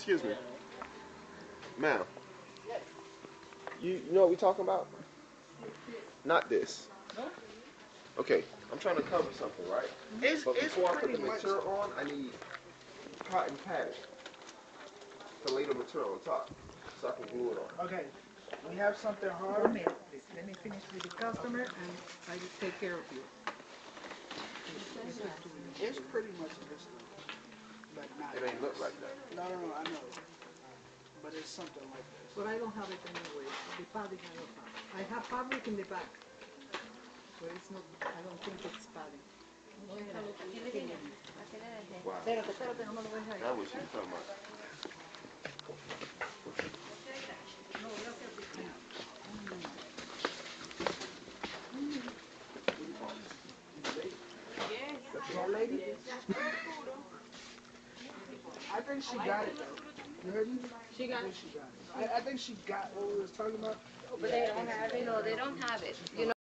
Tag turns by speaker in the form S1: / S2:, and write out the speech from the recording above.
S1: Excuse me. Ma'am. You, you know what we're talking about? Not this. Okay, I'm trying to cover something, right?
S2: It's,
S1: But
S2: it's
S1: before I put
S2: pretty
S1: the
S2: much,
S1: material on, I need cotton padding to lay the material on top so I can glue it on.
S2: okay, we have something
S3: One
S2: hard.
S3: minute, please. Let me finish with the customer and I will take care of you.
S2: It's pretty much this, but not.
S1: It ain't look like that.
S2: No, no, no, I know. But it's something like this.
S3: But I don't have it anyway. The padding I don't have. I have fabric in the back. But it's not, I don't think it's padding.
S1: Wow.
S3: Espérate, espérate, no me lo dejes ahí.
S1: That was you talking about.
S2: That lady? I think she got it though. You heard me?
S4: She got
S2: I think she got it. I, I think she got what we was talking about.
S4: Oh, but they don't have it, no, they don't have it, you know.